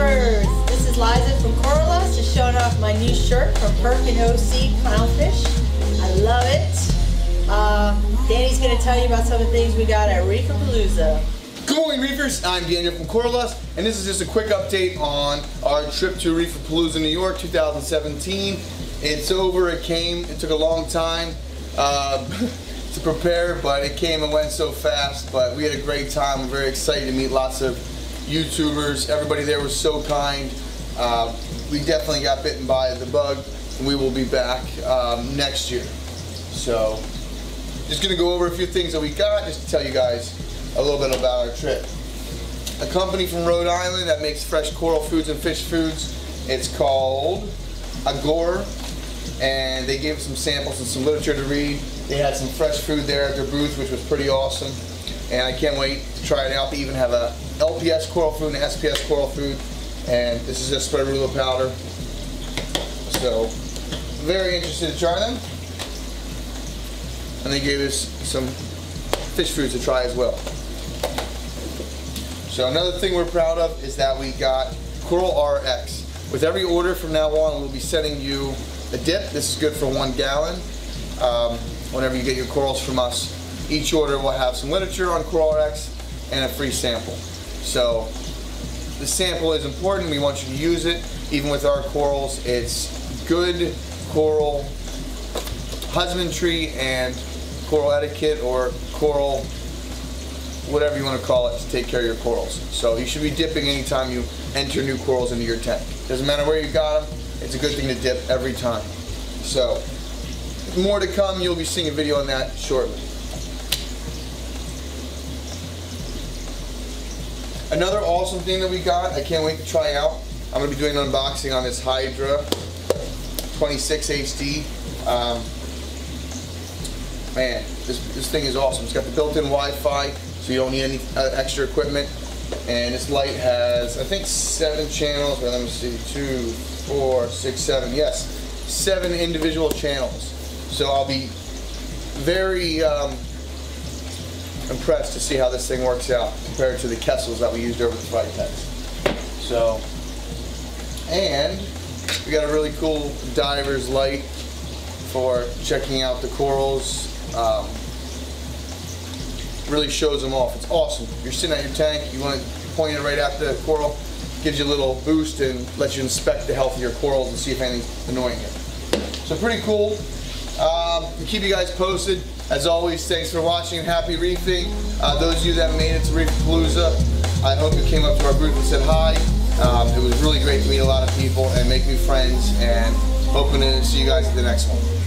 Reefers! This is Liza from Coralust, just showing off my new shirt from Perkin OC Clownfish. I love it. Uh, Danny's going to tell you about some of the things we got at Reefapalooza. Good morning, Reefers. I'm Daniel from Coralust, and this is just a quick update on our trip to Reefapalooza, New York, 2017. It's over. It came. It took a long time uh, to prepare, but it came and went so fast. But we had a great time. We're very excited to meet lots of YouTubers. Everybody there was so kind. Uh, we definitely got bitten by the bug, and we will be back um, next year. So, just gonna go over a few things that we got, just to tell you guys a little bit about our trip. A company from Rhode Island that makes fresh coral foods and fish foods. It's called Agor, and they gave some samples and some literature to read. They had some fresh food there at their booth, which was pretty awesome. And I can't wait to try it out. They even have a LPS coral food and SPS coral food. And this is just spirulina powder. So, very interested to try them. And they gave us some fish foods to try as well. So another thing we're proud of is that we got Coral RX. With every order from now on, we'll be sending you a dip. This is good for one gallon. Um, whenever you get your corals from us, each order will have some literature on Coral RX and a free sample. So the sample is important. We want you to use it. Even with our corals, it's good coral husbandry and coral etiquette or coral whatever you want to call it to take care of your corals. So you should be dipping anytime you enter new corals into your tank. Doesn't matter where you got them, it's a good thing to dip every time. So more to come, you'll be seeing a video on that shortly. Another awesome thing that we got, I can't wait to try out. I'm going to be doing an unboxing on this Hydra 26 HD. Um, man, this, this thing is awesome. It's got the built-in Wi-Fi, so you don't need any uh, extra equipment. And this light has, I think, seven channels. Well, let me see, two, four, six, seven. Yes, seven individual channels. So I'll be very um, impressed to see how this thing works out compared to the Kessils that we used over the Vitex. So, and we got a really cool diver's light for checking out the corals. Um, really shows them off. It's awesome. You're sitting at your tank, you want to point it right at the coral, gives you a little boost and lets you inspect the health of your corals and see if anything's annoying you. So pretty cool. Um, keep you guys posted. As always, thanks for watching and happy reefing. Uh, those of you that made it to Reefpalooza, I hope you came up to our booth and said hi. Um, it was really great to meet a lot of people and make new friends and hoping to see you guys at the next one.